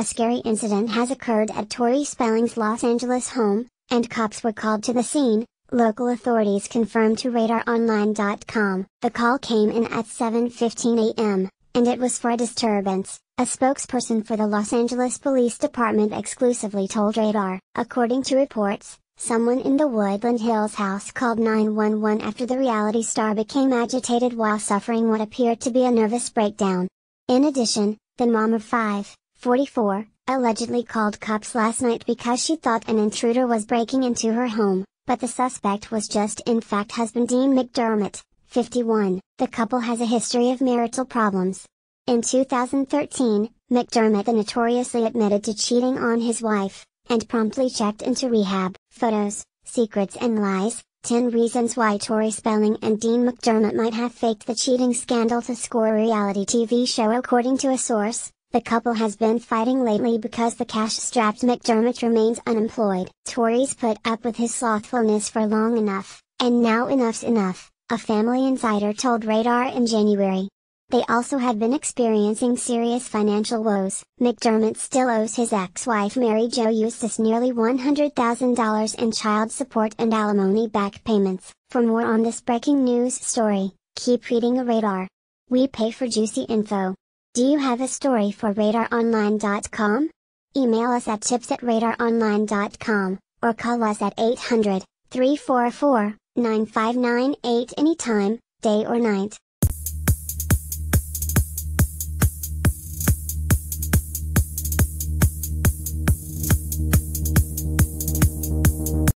A scary incident has occurred at Tori Spelling's Los Angeles home, and cops were called to the scene, local authorities confirmed to RadarOnline.com. The call came in at 7.15 a.m., and it was for a disturbance, a spokesperson for the Los Angeles Police Department exclusively told Radar. According to reports, someone in the Woodland Hills house called 911 after the reality star became agitated while suffering what appeared to be a nervous breakdown. In addition, the mom of 5, 44, allegedly called cops last night because she thought an intruder was breaking into her home, but the suspect was just in fact husband Dean McDermott, 51. The couple has a history of marital problems. In 2013, McDermott notoriously admitted to cheating on his wife, and promptly checked into rehab. Photos, secrets and lies, 10 reasons why Tori Spelling and Dean McDermott might have faked the cheating scandal to score a reality TV show according to a source. The couple has been fighting lately because the cash-strapped McDermott remains unemployed. Tori's put up with his slothfulness for long enough, and now enough's enough, a family insider told Radar in January. They also have been experiencing serious financial woes. McDermott still owes his ex-wife Mary Jo Eustace nearly $100,000 in child support and alimony back payments. For more on this breaking news story, keep reading a Radar. We pay for juicy info. Do you have a story for radaronline.com? Email us at tips at radaronline.com, or call us at 800 344 9598 anytime, day or night.